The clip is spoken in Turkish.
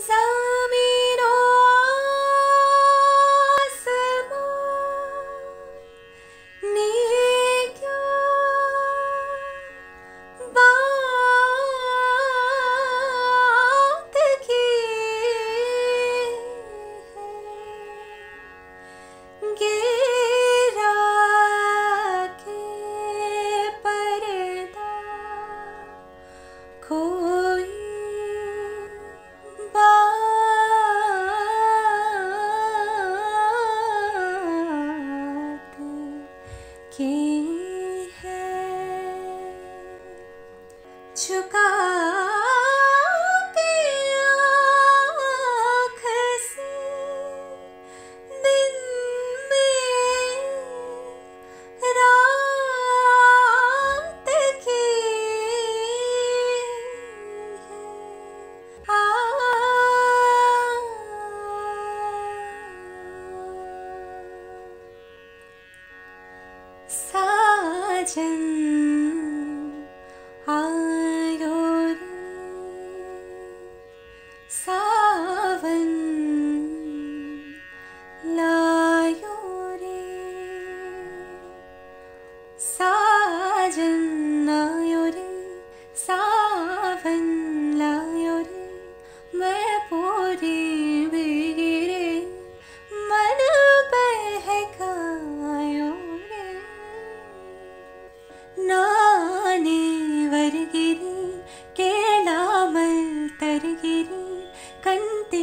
so 기해. 주가 Legend Algorithm Savan Layori Sajan Layori Savan ಕಂತೇ